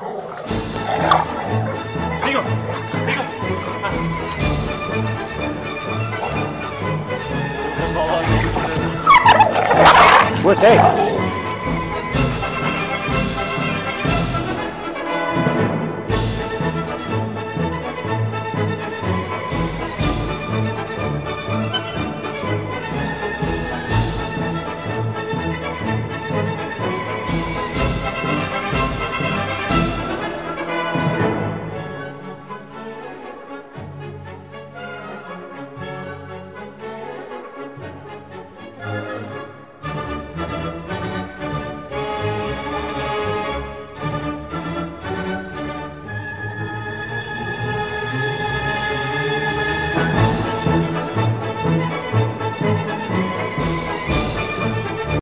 Sigo, sigo. What day?